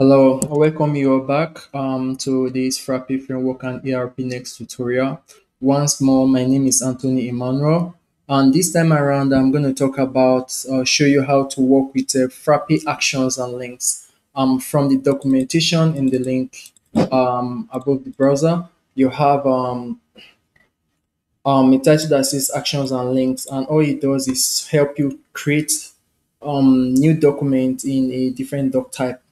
Hello, I welcome you all back um, to this Frappe Framework and ERP Next tutorial. Once more, my name is Anthony Emmanuel, and this time around, I'm going to talk about, uh, show you how to work with uh, Frappe actions and links. Um, from the documentation in the link um, above the browser, you have um, um, a title that says actions and links, and all it does is help you create um, new document in a different doc type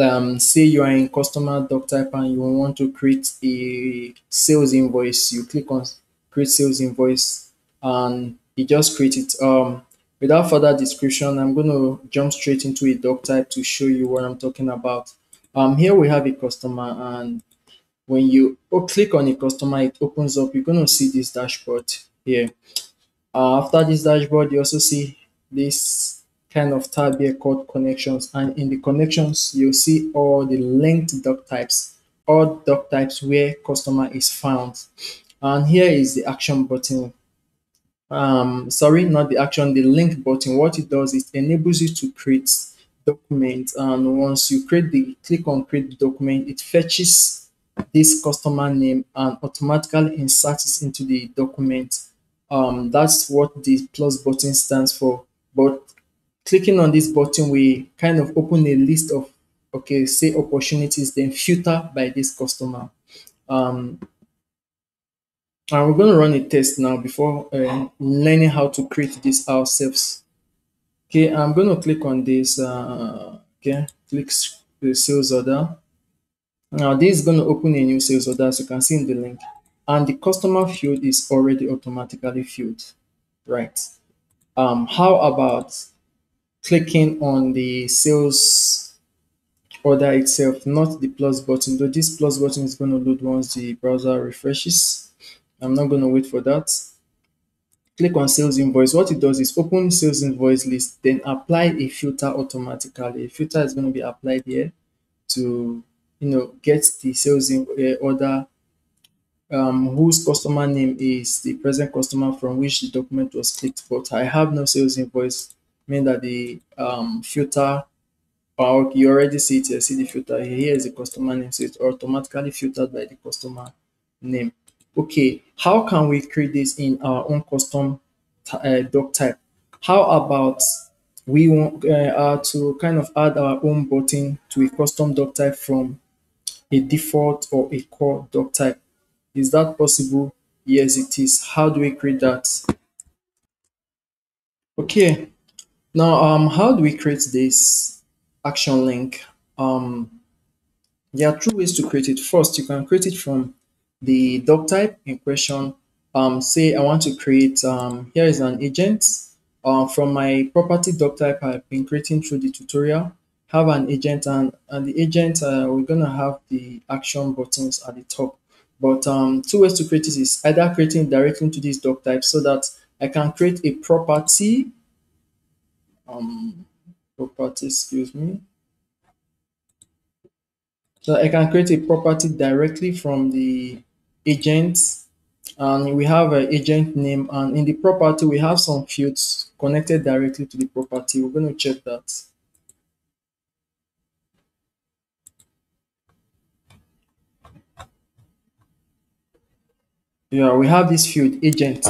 um, say you are in customer doc type and you want to create a sales invoice, you click on create sales invoice and it just create it. Um, without further description, I'm going to jump straight into a doc type to show you what I'm talking about. Um, here we have a customer and when you click on a customer, it opens up. You're going to see this dashboard here. Uh, after this dashboard, you also see this kind of tab here called connections. And in the connections, you'll see all the linked doc types, all doc types where customer is found. And here is the action button. Um, sorry, not the action, the link button. What it does is it enables you to create document. And once you create the click on create document, it fetches this customer name and automatically inserts it into the document. Um, that's what the plus button stands for. But clicking on this button we kind of open a list of okay say opportunities then filter by this customer. Um and we're going to run a test now before uh, learning how to create this ourselves. Okay i'm going to click on this uh okay click the sales order. Now this is going to open a new sales order as you can see in the link. And the customer field is already automatically filled right? Um how about clicking on the sales order itself, not the plus button, though this plus button is going to load once the browser refreshes. I'm not going to wait for that. Click on sales invoice. What it does is open sales invoice list, then apply a filter automatically. A filter is going to be applied here to you know get the sales uh, order um, whose customer name is the present customer from which the document was clicked, but I have no sales invoice mean that the um, filter or you already see it here, see the filter here, is the customer name, so it's automatically filtered by the customer name. Okay, how can we create this in our own custom uh, doc type? How about we want uh, to kind of add our own button to a custom doc type from a default or a core doc type? Is that possible? Yes, it is. How do we create that? Okay, now, um, how do we create this action link? Um, there are two ways to create it. First, you can create it from the doc type in question. Um, say I want to create, um, here is an agent. Uh, from my property doc type I've been creating through the tutorial, have an agent and, and the agent, uh, we're going to have the action buttons at the top. But um, two ways to create it is either creating directly into this doc type so that I can create a property um, property, excuse me. So I can create a property directly from the agent and we have an agent name and in the property we have some fields connected directly to the property. We're going to check that. Yeah, we have this field agent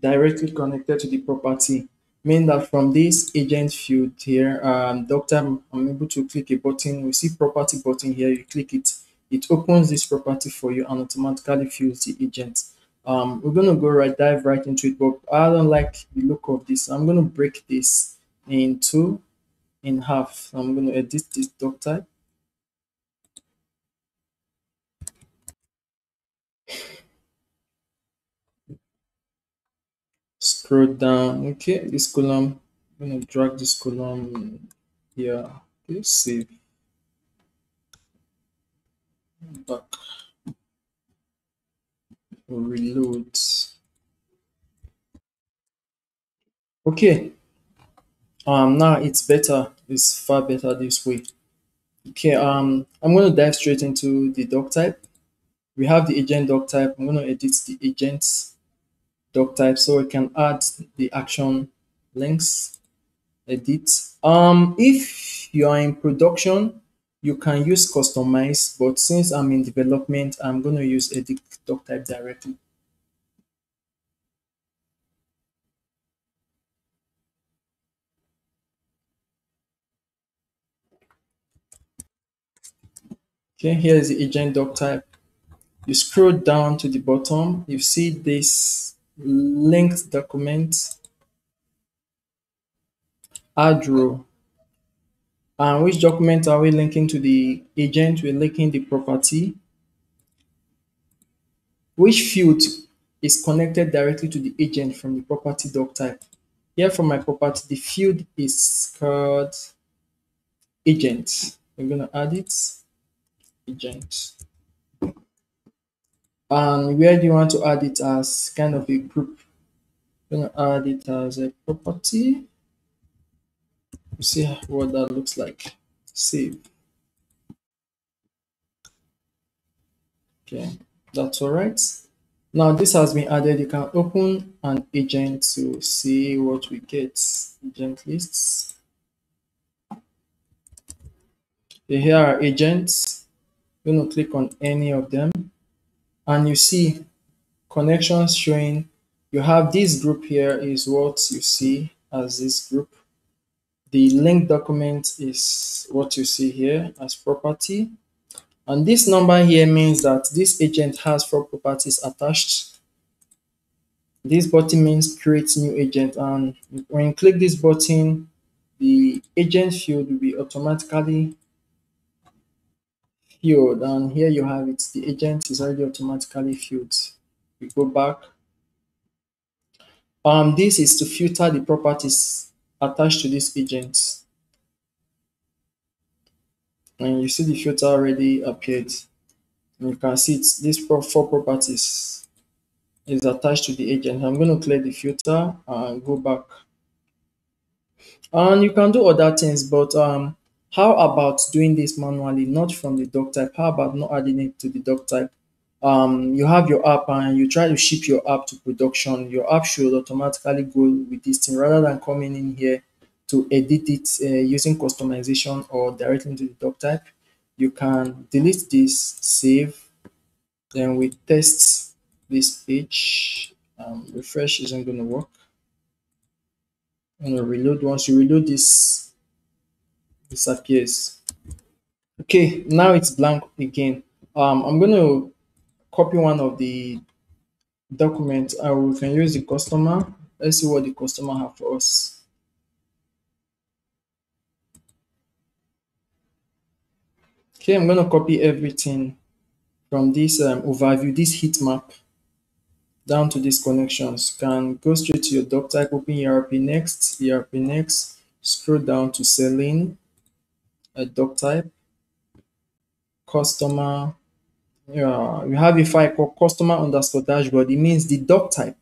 directly connected to the property mean that from this agent field here, um, doctor, I'm able to click a button. We see property button here. You click it, it opens this property for you and automatically fills the agent. Um, we're going to go right, dive right into it, but I don't like the look of this. I'm going to break this into in half. I'm going to edit this doc type. Scroll down okay this column i'm to drag this column here okay save back. Reload. Okay. Um now it's better it's far better this way. Okay um i'm to dive straight into the doc type. We have the agent doc type i'm to edit the agents doc type so we can add the action links edit um if you are in production you can use customize, but since I'm in development, I'm going to use edit doc type directly. Okay, here is the agent doc type. You scroll down to the bottom, you see this linked document, add row. And which document are we linking to the agent? We're linking the property. Which field is connected directly to the agent from the property doc type? Here for my property, the field is called agent. I'm going to add it, agent. And where do you want to add it as kind of a group? I'm going to add it as a property. You see what that looks like. Save. Okay, that's all right. Now this has been added. You can open an agent to see what we get. Agent lists. Here are agents. You're going to click on any of them and you see connections showing you have this group here is what you see as this group the link document is what you see here as property. And this number here means that this agent has four properties attached. This button means create new agent. And when you click this button, the agent field will be automatically filled. And here you have it. The agent is already automatically filled. We go back. Um, this is to filter the properties attached to this agent. And you see the filter already appeared. And you can see it, these four properties is attached to the agent. I'm going to clear the filter and go back. And you can do other things, but um, how about doing this manually, not from the doc type? How about not adding it to the doc type? Um, you have your app and you try to ship your app to production, your app should automatically go with this thing rather than coming in here to edit it uh, using customization or directly into the doc type. You can delete this, save, then we test this page. Um, refresh isn't going to work. To reload. Once you reload this, disappears. Okay, now it's blank again. Um, I'm going to copy one of the documents and we can use the customer. Let's see what the customer have for us. Okay, I'm going to copy everything from this um, overview, this heat map, down to these connections. Can go straight to your doc type, open ERP next, ERP next, scroll down to selling, a doc type, customer, yeah, we have a file called customer underscore dashboard. It means the doc type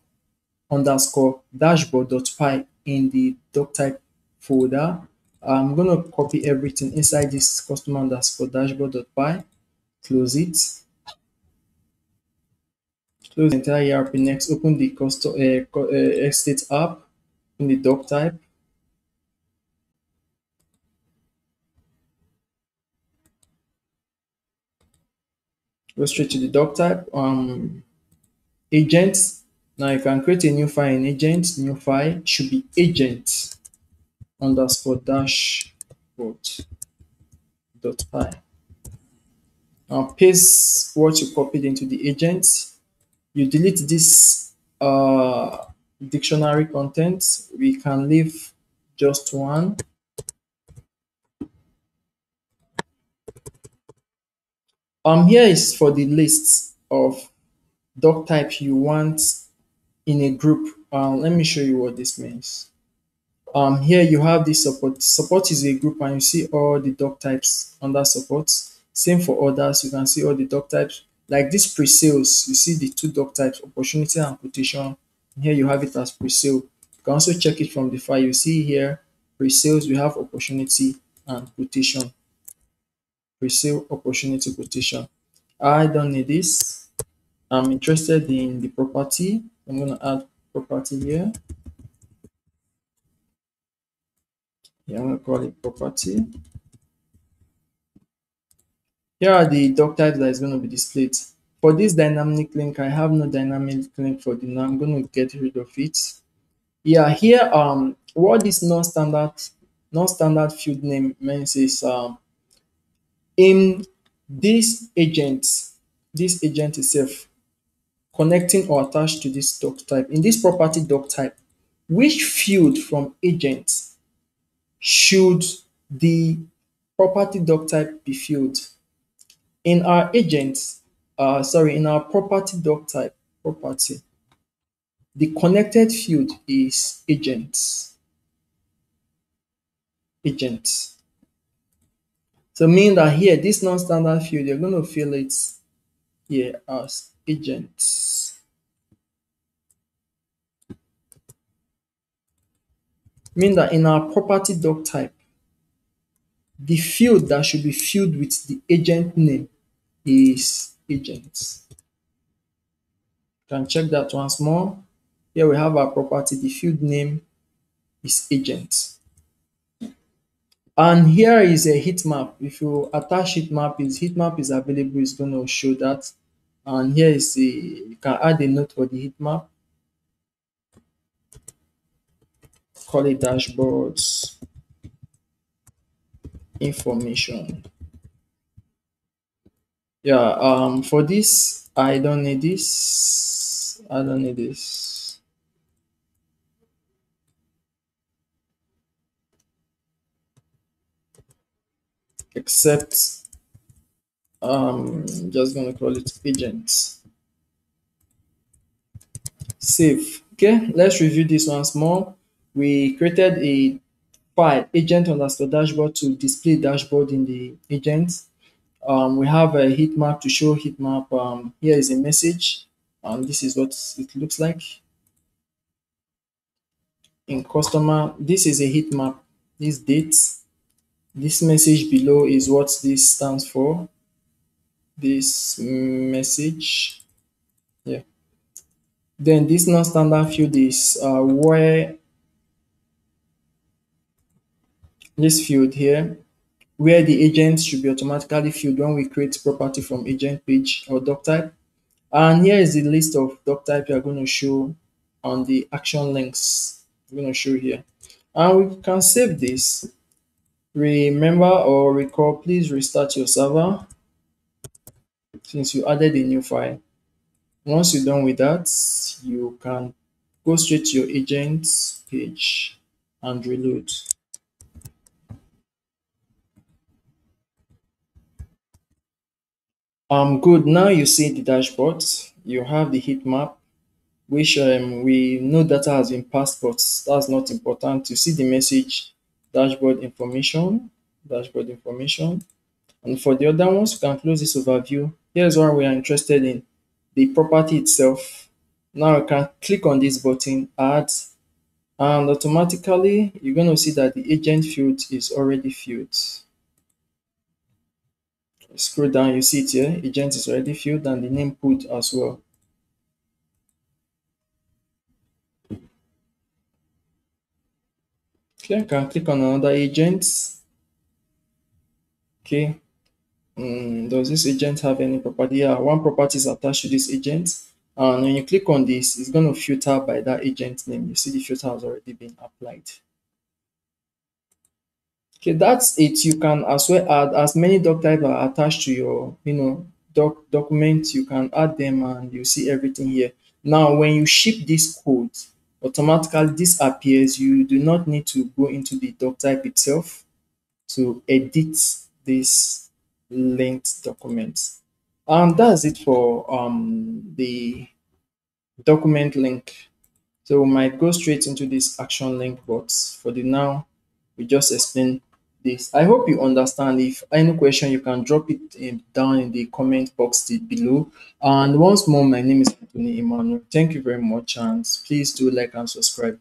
underscore dashboard.py in the doc type folder. I'm to copy everything inside this customer underscore dashboard.py, close it, close the entire ERP next, open the custom uh, uh, Estate app in the doc type, go straight to the doc type um agents now you can create a new file in agent new file should be agent underscore dashboard dot py now paste what you copied into the agent. You delete this uh dictionary content. We can leave just one Um, here is for the list of doc type you want in a group. Uh, let me show you what this means. Um, here you have the support. Support is a group and you see all the doc types under support. Same for others, you can see all the doc types. Like this pre-sales, you see the two doc types, opportunity and quotation. Here you have it as pre-sale. You can also check it from the file. You see here, pre-sales, we have opportunity and quotation pre-sale opportunity quotation. I don't need this. I'm interested in the property. I'm going to add property here. Yeah, I'm going to call it property. Here are the doc types that is going to be displayed. For this dynamic link, I have no dynamic link for the now. I'm going to get rid of it. Yeah, here um what this non-standard non-standard field name means is um in this agent, this agent itself connecting or attached to this doc type. In this property doc type, which field from agent should the property doc type be filled? In our agent, uh, sorry, in our property doc type, property, the connected field is agent. Agent. So mean that here, this non-standard field, you're going to fill it here as agents. Mean that in our property doc type, the field that should be filled with the agent name is agent. Can check that once more. Here we have our property, the field name is agent. And here is a heat map. If you attach heat map, is heat map is available, it's going to show that. And here is the you can add a note for the heat map. Call it dashboards information. Yeah, um for this I don't need this. I don't need this. Except um just gonna call it agent. Save. Okay, let's review this once more. We created a file agent underscore dashboard to display dashboard in the agent. Um, we have a heat map to show heat map. Um, here is a message. and this is what it looks like. In customer, this is a heat map. This date, this message below is what this stands for. This message, yeah. Then this non-standard field is uh, where this field here where the agent should be automatically filled when we create property from agent page or doc type. And here is the list of doc type you are going to show on the action links. I'm going to show here. And we can save this. Remember or recall, please restart your server since you added a new file. Once you're done with that, you can go straight to your agent page and reload. Um, good. Now you see the dashboard. You have the heat map, which um, we know data has been passed, but that's not important. You see the message, dashboard information, dashboard information. And for the other ones, you can close this overview. Here's one we are interested in, the property itself. Now you can click on this button, add, and automatically you're going to see that the agent field is already filled scroll down, you see it here, agent is already filled and the name put as well. I can click on another agent. Okay, um, does this agent have any property? Yeah, one property is attached to this agent. And when you click on this, it's going to filter by that agent name. You see the filter has already been applied. Okay, that's it. You can as well add as many doc types are attached to your, you know, doc document. You can add them and you see everything here. Now, when you ship this code, automatically this appears. You do not need to go into the doc type itself to edit this linked document. And that's it for um, the document link. So we might go straight into this action link, but for the now, we just explain this. I hope you understand. If any question, you can drop it in, down in the comment box below. And once more, my name is Anthony Emmanuel. Thank you very much, and please do like and subscribe.